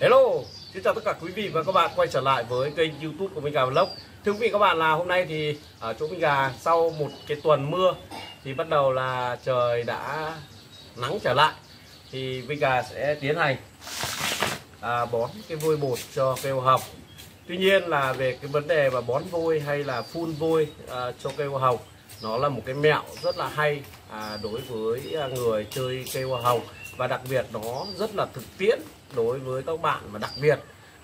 Hello, xin chào tất cả quý vị và các bạn quay trở lại với kênh youtube của Minh Gà Vlog. Thưa quý vị các bạn là hôm nay thì ở chỗ Minh Gà sau một cái tuần mưa thì bắt đầu là trời đã nắng trở lại thì Minh Gà sẽ tiến hành à, bón cái vôi bột cho cây hoa hồng. Tuy nhiên là về cái vấn đề mà bón vôi hay là phun vôi à, cho cây hoa hồng nó là một cái mẹo rất là hay à, đối với à, người chơi cây hoa hồng và đặc biệt nó rất là thực tiễn đối với các bạn mà đặc biệt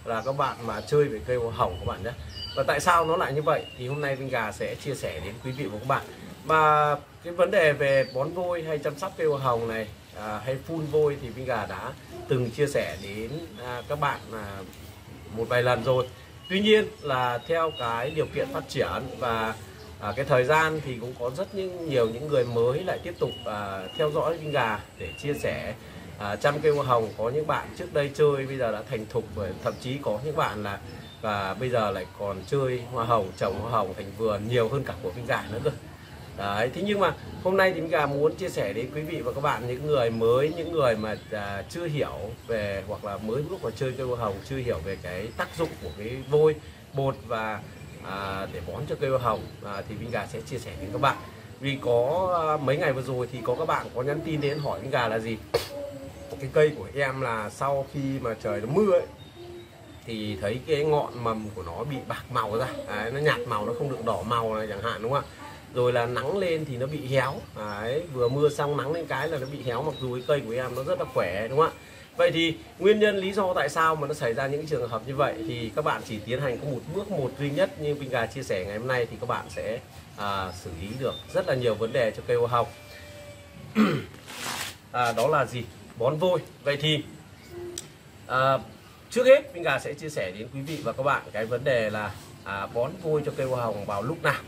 là các bạn mà chơi về cây hoa hồng các bạn nhé. Và tại sao nó lại như vậy thì hôm nay Vinh Gà sẽ chia sẻ đến quý vị và các bạn. Và cái vấn đề về bón vôi hay chăm sóc cây hoa hồng này à, hay phun vôi thì Vinh Gà đã từng chia sẻ đến à, các bạn à, một vài lần rồi. Tuy nhiên là theo cái điều kiện phát triển và à, cái thời gian thì cũng có rất những nhiều những người mới lại tiếp tục à, theo dõi Vinh Gà để chia sẻ. À, chăm cây hoa hồng có những bạn trước đây chơi bây giờ đã thành thục và thậm chí có những bạn là và bây giờ lại còn chơi hoa hồng trồng hoa hồng thành vườn nhiều hơn cả của Vinh Gà nữa cơ. Đấy, thế nhưng mà hôm nay thì Vinh Gà muốn chia sẻ đến quý vị và các bạn những người mới, những người mà à, chưa hiểu về hoặc là mới lúc mà chơi cây hoa hồng chưa hiểu về cái tác dụng của cái vôi, bột và à, để bón cho cây hoa hồng. À, thì Vinh Gà sẽ chia sẻ đến các bạn. Vì có à, mấy ngày vừa rồi thì có các bạn có nhắn tin đến hỏi Vinh Gà là gì? cái cây của em là sau khi mà trời nó mưa ấy thì thấy cái ngọn mầm của nó bị bạc màu ra. Đấy, nó nhạt màu nó không được đỏ màu này chẳng hạn đúng không ạ? Rồi là nắng lên thì nó bị héo. Đấy, vừa mưa xong nắng lên cái là nó bị héo mặc dù cái cây của em nó rất là khỏe đúng không ạ? Vậy thì nguyên nhân lý do tại sao mà nó xảy ra những trường hợp như vậy thì các bạn chỉ tiến hành có một bước một duy nhất như Vinh Gà chia sẻ ngày hôm nay thì các bạn sẽ à, xử lý được rất là nhiều vấn đề cho cây hoa hồng à, đó là gì? Bón vôi. Vậy thì à, trước hết Vinh Gà sẽ chia sẻ đến quý vị và các bạn cái vấn đề là à, bón vôi cho cây hoa hồng vào lúc nào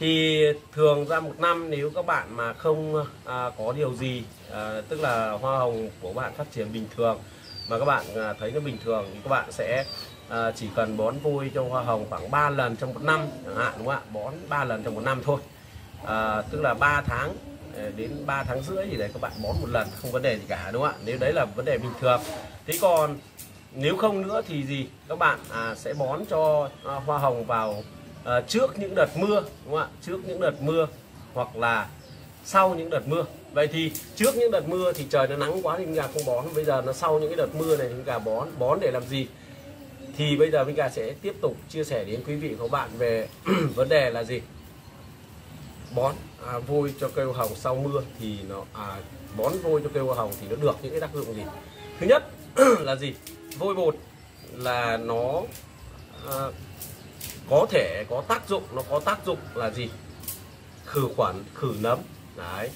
thì thường ra một năm nếu các bạn mà không à, có điều gì à, tức là hoa hồng của bạn phát triển bình thường mà các bạn à, thấy nó bình thường thì các bạn sẽ à, chỉ cần bón vôi cho hoa hồng khoảng 3 lần trong một năm chẳng hạn đúng không ạ? Bón 3 lần trong một năm thôi. À, tức là 3 tháng à, đến 3 tháng rưỡi gì đấy các bạn bón một lần không vấn đề gì cả đúng không ạ? Nếu đấy là vấn đề bình thường. Thế còn nếu không nữa thì gì? Các bạn à, sẽ bón cho à, hoa hồng vào à, trước những đợt mưa đúng không ạ? Trước những đợt mưa hoặc là sau những đợt mưa. Vậy thì trước những đợt mưa thì trời nó nắng quá thì mình gà không bón. Bây giờ nó sau những cái đợt mưa này thì mình gà bón. Bón để làm gì? Thì bây giờ mình gà sẽ tiếp tục chia sẻ đến quý vị và các bạn về vấn đề là gì? Bón à, vôi cho cây hoa hồng sau mưa thì nó à, bón vôi cho cây hoa hồng thì nó được những cái tác dụng gì? Thứ nhất là gì? Vôi bột là nó à, có thể có tác dụng nó có tác dụng là gì? Khử khuẩn khử nấm. Đấy.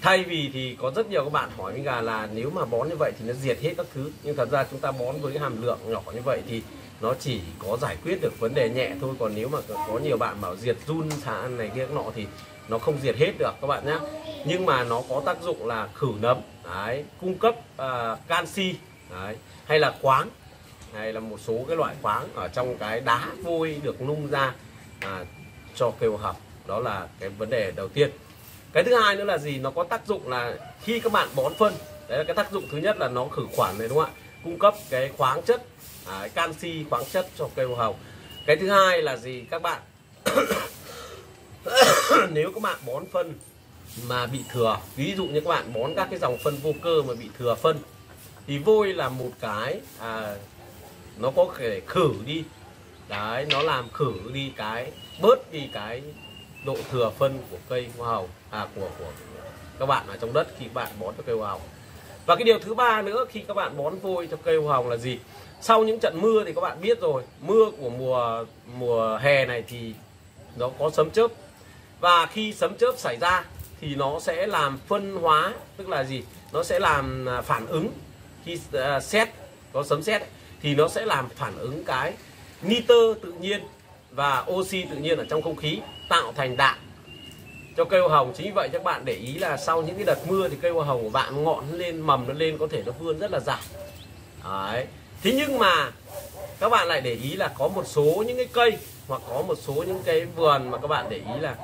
Thay vì thì có rất nhiều các bạn hỏi với gà là nếu mà bón như vậy thì nó diệt hết các thứ. Nhưng thật ra chúng ta bón với cái hàm lượng nhỏ như vậy thì nó chỉ có giải quyết được vấn đề nhẹ thôi. Còn nếu mà có nhiều bạn bảo diệt run xạ này kia nọ thì nó không diệt hết được các bạn nhé nhưng mà nó có tác dụng là khử nấm. Đấy, cung cấp uh, canxi. Đấy, hay là khoáng hay là một số cái loại khoáng ở trong cái đá vôi được nung ra à, cho cây hoa hồng đó là cái vấn đề đầu tiên. Cái thứ hai nữa là gì? Nó có tác dụng là khi các bạn bón phân đấy là cái tác dụng thứ nhất là nó khử khuẩn này đúng không ạ? Cung cấp cái khoáng chất à, canxi khoáng chất cho cây hoa hồng cái thứ hai là gì? Các bạn nếu các bạn bón phân mà bị thừa ví dụ như các bạn bón các cái dòng phân vô cơ mà bị thừa phân thì vôi là một cái à, nó có thể khử đi. Đấy nó làm khử đi cái bớt đi cái độ thừa phân của cây hoa hồng à của của các bạn ở trong đất khi các bạn bón cho cây hoa hồng. Và cái điều thứ ba nữa khi các bạn bón vôi cho cây hoa hồng là gì? Sau những trận mưa thì các bạn biết rồi mưa của mùa mùa hè này thì nó có sấm chớp. Và khi sấm chớp xảy ra thì nó sẽ làm phân hóa tức là gì? Nó sẽ làm à, phản ứng khi à, uh, xét có sấm sét thì nó sẽ làm phản ứng cái nitơ tự nhiên và oxy tự nhiên ở trong không khí, tạo thành đạm cho cây hoa hồng chính vậy các bạn để ý là sau những cái đợt mưa thì cây hoa hồng của bạn ngọn lên, mầm nó lên, có thể nó vươn rất là dài Đấy. thế nhưng mà các bạn lại để ý là có một số những cái cây hoặc có một số những cái vườn mà các bạn để ý là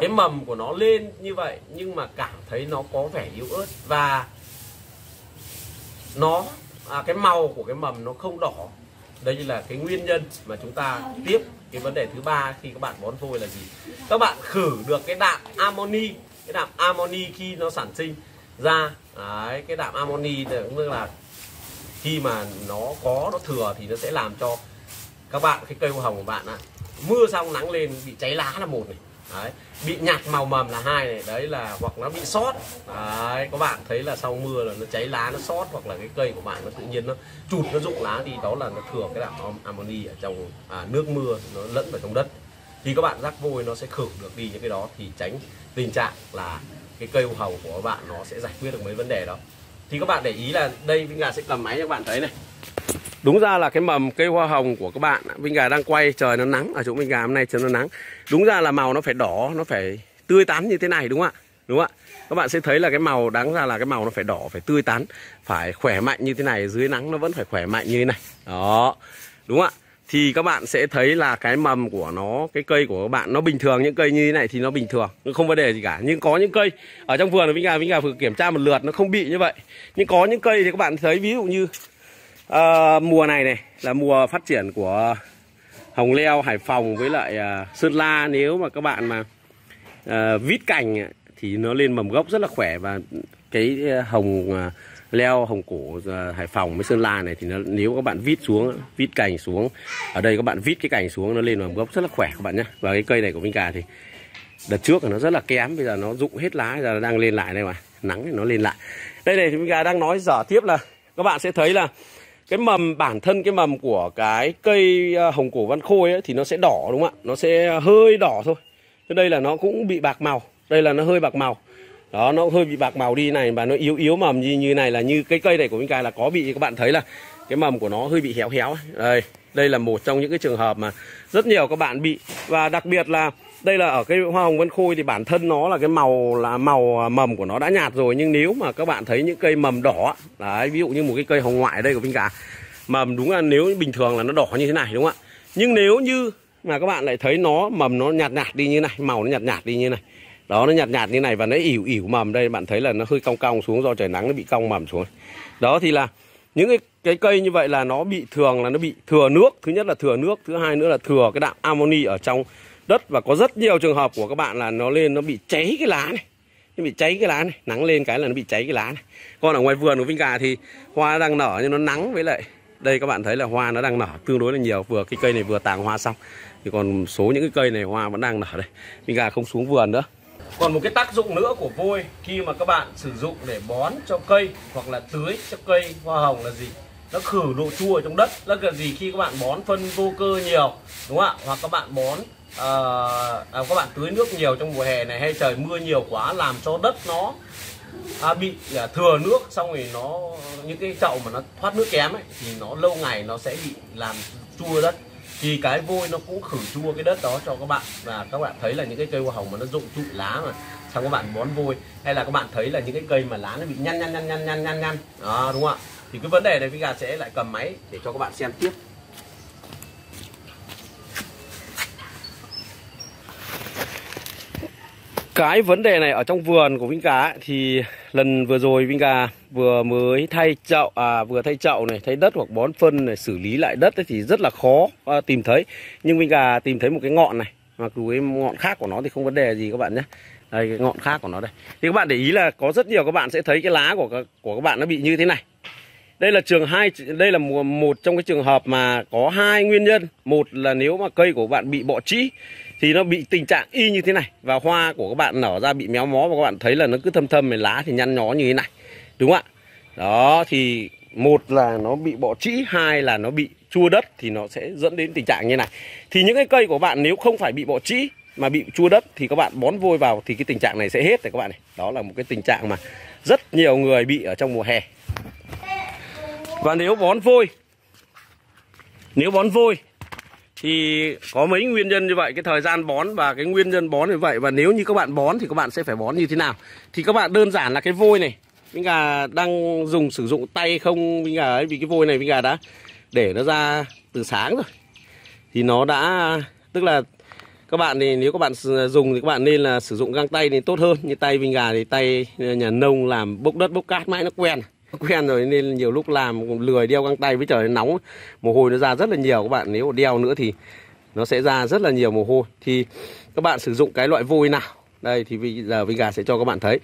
cái mầm của nó lên như vậy nhưng mà cảm thấy nó có vẻ yếu ớt và nó à, cái màu của cái mầm nó không đỏ. Đây là cái nguyên nhân mà chúng ta tiếp cái vấn đề thứ ba khi các bạn bón vôi là gì? Các bạn khử được cái đạm amoni cái đạm amoni khi nó sản sinh ra đấy, cái đạm amoni cũng là khi mà nó có nó thừa thì nó sẽ làm cho các bạn cái cây hoa hồng của bạn ạ mưa xong nắng lên bị cháy lá là một này đấy bị nhạt màu mầm là hai này đấy là hoặc nó bị sót. Đấy các bạn thấy là sau mưa là nó cháy lá nó sót hoặc là cái cây của bạn nó tự nhiên nó chụt nó rụng lá thì đó là nó thừa cái đạm amoni ở trong à, nước mưa nó lẫn vào trong đất. Thì các bạn rắc vôi nó sẽ khử được đi những cái đó thì tránh tình trạng là cái cây hồng của các bạn nó sẽ giải quyết được mấy vấn đề đó. Thì các bạn để ý là đây Vinh Gà sẽ cầm máy cho các bạn thấy này. Đúng ra là cái mầm cây hoa hồng của các bạn Vinh Gà đang quay, trời nó nắng Ở chỗ Vinh Gà hôm nay, trời nó nắng. Đúng ra là màu nó phải đỏ, Nó phải tươi tắn như thế này, đúng không ạ? Đúng không ạ? Các bạn sẽ thấy là cái màu, đáng ra là cái màu nó phải đỏ, Phải tươi tắn, Phải khỏe mạnh như thế này, Dưới nắng nó vẫn phải khỏe mạnh như thế này. Đó. Đúng không ạ? Thì các bạn sẽ thấy là cái mầm của nó, cái cây của các bạn, nó bình thường, những cây như thế này thì nó bình thường không vấn đề gì cả. Nhưng có những cây ở trong vườn Vĩnh gà Vĩnh gà vừa kiểm tra một lượt, nó không bị như vậy. Nhưng có những cây thì các bạn thấy, ví dụ như à, mùa này này là mùa phát triển của hồng leo Hải Phòng với lại à, Sơn La. Nếu mà các bạn mà à, vít cành thì nó lên mầm gốc rất là khỏe. Và cái à, hồng à, leo hồng cổ à, Hải Phòng với Sơn La này thì nó nếu các bạn vít xuống vít cành xuống ở đây các bạn vít cái cành xuống nó lên mầm gốc rất là khỏe các bạn nhé và cái cây này của Vinh Cà thì đợt trước là nó rất là kém bây giờ nó rụng hết lá giờ nó đang lên lại đây mà nắng thì nó lên lại. Đây này thì mình Cà đang nói dở tiếp là các bạn sẽ thấy là cái mầm bản thân cái mầm của cái cây à, hồng cổ văn khôi ấy, thì nó sẽ đỏ đúng không ạ? Nó sẽ hơi đỏ thôi. Thế đây là nó cũng bị bạc màu. Đây là nó hơi bạc màu. Đó nó hơi bị bạc màu đi này và nó yếu yếu mầm như như này là như cái cây này của mình cài là có bị các bạn thấy là cái mầm của nó hơi bị héo héo đây đây là một trong những cái trường hợp mà rất nhiều các bạn bị. Và đặc biệt là đây là ở cái hoa hồng vân khôi thì bản thân nó là cái màu là màu à, mầm của nó đã nhạt rồi nhưng nếu mà các bạn thấy những cây mầm đỏ đấy ví dụ như một cái cây hồng ngoại ở đây của Vinh Cả. Mầm đúng là nếu bình thường là nó đỏ như thế này đúng không ạ? Nhưng nếu như mà các bạn lại thấy nó mầm nó nhạt nhạt đi như này màu nó nhạt nhạt đi như này đó nó nhạt nhạt như này và nó ỉu ỉu mầm đây bạn thấy là nó hơi cong cong xuống do trời nắng nó bị cong mầm xuống. Đó thì là những cái, cái cây như vậy là nó bị thường là nó bị thừa nước. Thứ nhất là thừa nước thứ hai nữa là thừa cái đạm amoni ở trong đất và có rất nhiều trường hợp của các bạn là nó lên, nó bị cháy cái lá này. Nó bị cháy cái lá này, nắng lên cái là nó bị cháy cái lá này. Còn ở ngoài vườn của Vinh Gà thì hoa đang nở nhưng nó nắng với lại, đây các bạn thấy là hoa nó đang nở tương đối là nhiều. Vừa cái cây này vừa tàng hoa xong, thì còn số những cái cây này hoa vẫn đang nở đây. Vinh Gà không xuống vườn nữa. Còn một cái tác dụng nữa của vôi khi mà các bạn sử dụng để bón cho cây hoặc là tưới cho cây hoa hồng là gì? Nó khử độ chua ở trong đất. Là gì? Khi các bạn bón phân vô cơ nhiều, đúng không ạ? Hoặc các bạn bón Ờ, à, à, các bạn tưới nước nhiều trong mùa hè này hay trời mưa nhiều quá làm cho đất nó à, bị à, thừa nước xong rồi nó những cái chậu mà nó thoát nước kém ấy thì nó lâu ngày nó sẽ bị làm chua đất. Thì cái vôi nó cũng khử chua cái đất đó cho các bạn. Và các bạn thấy là những cái cây hoa hồng mà nó rụng trụi lá mà xong các bạn bón vôi. Hay là các bạn thấy là những cái cây mà lá nó bị nhăn nhăn nhăn nhăn nhăn nhăn nhăn. Đó đúng không ạ? Thì cái vấn đề này gà sẽ lại cầm máy để cho các bạn xem tiếp. Cái vấn đề này ở trong vườn của Vinh Cá thì lần vừa rồi Vinh Cá vừa mới thay chậu à vừa thay chậu này thay đất hoặc bón phân này xử lý lại đất ấy, thì rất là khó à, tìm thấy. Nhưng Vinh Cá tìm thấy một cái ngọn này mặc dù cái ngọn khác của nó thì không vấn đề gì các bạn nhé. Đây cái ngọn khác của nó đây. Thì các bạn để ý là có rất nhiều các bạn sẽ thấy cái lá của các, của các bạn nó bị như thế này đây là trường hai, đây là một trong cái trường hợp mà có hai nguyên nhân. Một là nếu mà cây của bạn bị bọ trĩ, thì nó bị tình trạng y như thế này, và hoa của các bạn nở ra bị méo mó, và các bạn thấy là nó cứ thâm thâm về lá thì nhăn nhó như thế này. Đúng không ạ? Đó, thì một là nó bị bọ trĩ, hai là nó bị chua đất thì nó sẽ dẫn đến tình trạng như này. Thì những cái cây của bạn nếu không phải bị bọ trĩ mà bị chua đất thì các bạn bón vôi vào thì cái tình trạng này sẽ hết rồi các bạn này. Đó là một cái tình trạng mà rất nhiều người bị ở trong mùa hè và nếu bón vôi, nếu bón vôi, thì có mấy nguyên nhân như vậy, cái thời gian bón và cái nguyên nhân bón như vậy. Và nếu như các bạn bón thì các bạn sẽ phải bón như thế nào? Thì các bạn đơn giản là cái vôi này Vinh Gà đang dùng sử dụng tay không Vinh Gà ấy, vì cái vôi này Vinh Gà đã để nó ra từ sáng rồi. Thì nó đã, tức là các bạn thì nếu các bạn dùng thì các bạn nên là sử dụng găng tay thì tốt hơn. Như tay Vinh Gà thì tay nhà nông làm bốc đất bốc cát mãi nó quen quen rồi nên nhiều lúc làm cũng lười đeo găng tay với trời nóng. Mồ hôi nó ra rất là nhiều các bạn. Nếu đeo nữa thì nó sẽ ra rất là nhiều mồ hôi. Thì các bạn sử dụng cái loại vôi nào? Đây, thì bây giờ Vinh Gà sẽ cho các bạn thấy.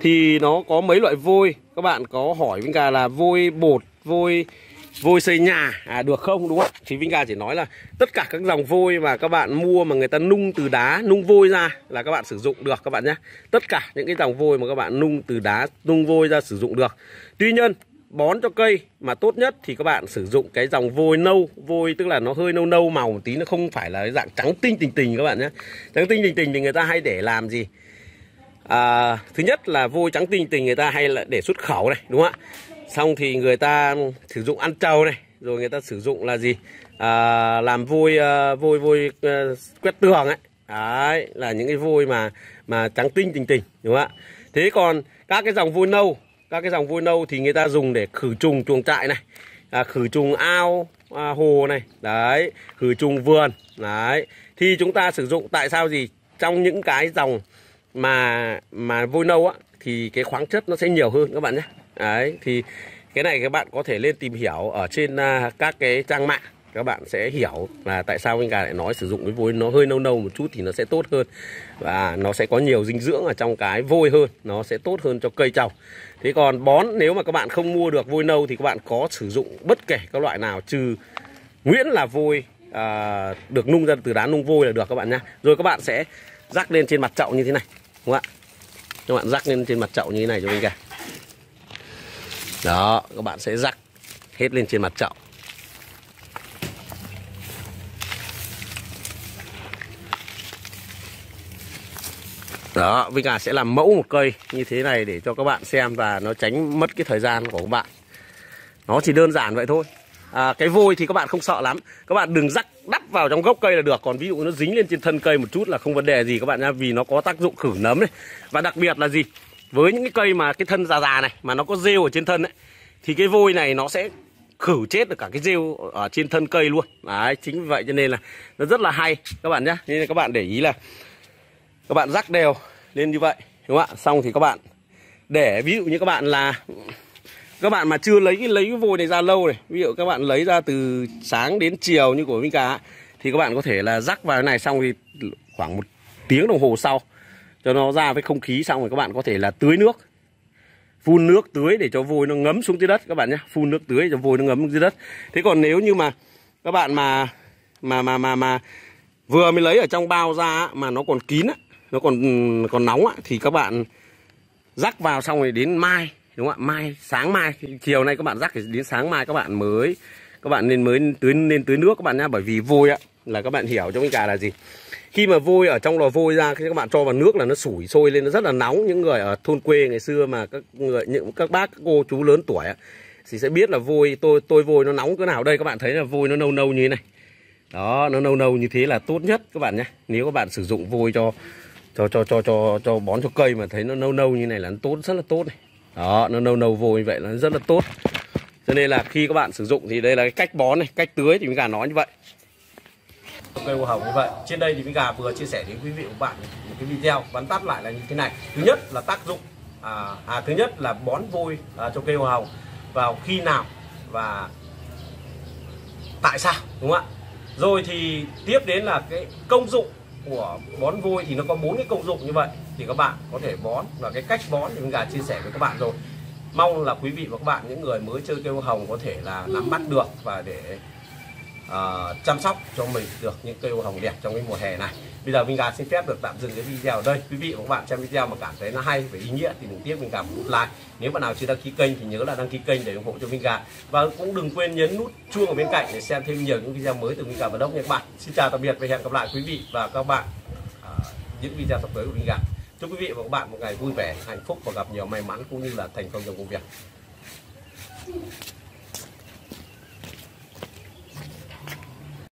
Thì nó có mấy loại vôi? Các bạn có hỏi Vinh Gà là vôi bột, vôi vôi xây nhà. À được không? Đúng không? Thì Vinh Gà chỉ nói là tất cả các dòng vôi mà các bạn mua mà người ta nung từ đá nung vôi ra là các bạn sử dụng được các bạn nhé. Tất cả những cái dòng vôi mà các bạn nung từ đá nung vôi ra sử dụng được. Tuy nhiên bón cho cây mà tốt nhất thì các bạn sử dụng cái dòng vôi nâu. Vôi tức là nó hơi nâu nâu màu một tí nó không phải là dạng trắng tinh tình tình các bạn nhé. Trắng tinh tình tình thì người ta hay để làm gì? À, thứ nhất là vôi trắng tinh tình người ta hay là để xuất khẩu này đúng không ạ? Xong thì người ta sử dụng ăn trầu này rồi người ta sử dụng là gì? À, làm vôi uh, vôi vôi uh, quét tường ấy. Đấy là những cái vôi mà mà trắng tinh tình tình đúng không ạ? Thế còn các cái dòng vôi nâu các cái dòng vôi nâu thì người ta dùng để khử trùng chuồng trại này à, khử trùng ao à, hồ này. Đấy khử trùng vườn đấy. Thì chúng ta sử dụng tại sao gì? Trong những cái dòng mà mà vôi nâu á thì cái khoáng chất nó sẽ nhiều hơn các bạn nhé đấy thì cái này các bạn có thể lên tìm hiểu ở trên uh, các cái trang mạng. Các bạn sẽ hiểu là tại sao anh gà lại nói sử dụng cái vôi nó hơi nâu nâu một chút thì nó sẽ tốt hơn. Và nó sẽ có nhiều dinh dưỡng ở trong cái vôi hơn nó sẽ tốt hơn cho cây trồng. Thế còn bón nếu mà các bạn không mua được vôi nâu thì các bạn có sử dụng bất kể các loại nào trừ nguyễn là vôi à, được nung ra từ đá nung vôi là được các bạn nhá. rồi các bạn sẽ rắc lên trên mặt chậu như thế này đúng không ạ? Các bạn rắc lên trên mặt chậu như thế này cho anh cả đó các bạn sẽ rắc hết lên trên mặt chậu Đó, Vinh Hà sẽ làm mẫu một cây như thế này để cho các bạn xem và nó tránh mất cái thời gian của các bạn. Nó chỉ đơn giản vậy thôi. À, cái vôi thì các bạn không sợ lắm. Các bạn đừng rắc đắp vào trong gốc cây là được. Còn ví dụ nó dính lên trên thân cây một chút là không vấn đề gì các bạn nha. Vì nó có tác dụng khử nấm này. Và đặc biệt là gì? Với những cái cây mà cái thân già già này mà nó có rêu ở trên thân ấy thì cái vôi này nó sẽ khử chết được cả cái rêu ở trên thân cây luôn. Đấy, chính vì vậy cho nên là nó rất là hay các bạn nhé. Nên là các bạn để ý là các bạn rắc đều lên như vậy đúng không ạ xong thì các bạn để ví dụ như các bạn là các bạn mà chưa lấy cái lấy cái vôi này ra lâu này ví dụ các bạn lấy ra từ sáng đến chiều như của minh Cá thì các bạn có thể là rắc vào cái này xong thì khoảng một tiếng đồng hồ sau cho nó ra với không khí xong rồi các bạn có thể là tưới nước. Phun nước tưới để cho vôi nó ngấm xuống dưới đất các bạn nhé. Phun nước tưới cho vôi nó ngấm xuống dưới đất. Thế còn nếu như mà các bạn mà mà mà mà mà vừa mới lấy ở trong bao ra mà nó còn kín á nó còn còn nóng á, thì các bạn rắc vào xong rồi đến mai đúng không ạ? Mai sáng mai chiều nay các bạn rắc thì đến sáng mai các bạn mới các bạn nên mới tưới nên tưới nước các bạn nhá bởi vì vôi á là các bạn hiểu cho cái cả là gì? Khi mà vôi ở trong lò vôi ra, khi các bạn cho vào nước là nó sủi sôi lên, nó rất là nóng. Những người ở thôn quê ngày xưa mà các người, những các bác, các cô, chú lớn tuổi thì sẽ biết là vôi, tôi tôi vôi nó nóng cỡ nào. Đây, các bạn thấy là vôi nó nâu nâu như thế này. Đó, nó nâu nâu như thế là tốt nhất, các bạn nhé. Nếu các bạn sử dụng vôi cho cho cho cho cho cho bón cho cây mà thấy nó nâu nâu như này là nó tốt, rất là tốt này. Đó, nó nâu nâu vôi như vậy là rất là tốt. Cho nên là khi các bạn sử dụng thì đây là cái cách bón này, cách tưới thì mình cả nói như vậy cây hoa hồng như vậy. Trên đây thì Vinh gà vừa chia sẻ đến quý vị và các bạn một cái video vắn tắt lại là như thế này. Thứ nhất là tác dụng à, à thứ nhất là bón vôi à, cho cây hoa hồng vào khi nào và tại sao đúng không ạ? Rồi thì tiếp đến là cái công dụng của bón vôi thì nó có bốn cái công dụng như vậy thì các bạn có thể bón và cái cách bón thì mình gà chia sẻ với các bạn rồi. Mong là quý vị và các bạn những người mới chơi cây hoa hồng có thể là nắm bắt được và để uh, chăm sóc cho mình được những cây hoa hồng đẹp trong cái mùa hè này. Bây giờ mình gà xin phép được tạm dừng cái video ở đây. Quý vị và các bạn xem video mà cảm thấy nó hay và ý nghĩa thì đừng tiếc mình cảm nút like. Nếu bạn nào chưa đăng ký kênh thì nhớ là đăng ký kênh để ủng hộ cho mình gà và cũng đừng quên nhấn nút chuông ở bên cạnh để xem thêm nhiều những video mới từ mình gà và đốc nha các bạn. Xin chào tạm biệt và hẹn gặp lại quý vị và các bạn ờ, những video sắp tới của mình gà chúc quý vị và các bạn một ngày vui vẻ hạnh phúc và gặp nhiều may mắn cũng như là thành công trong công việc.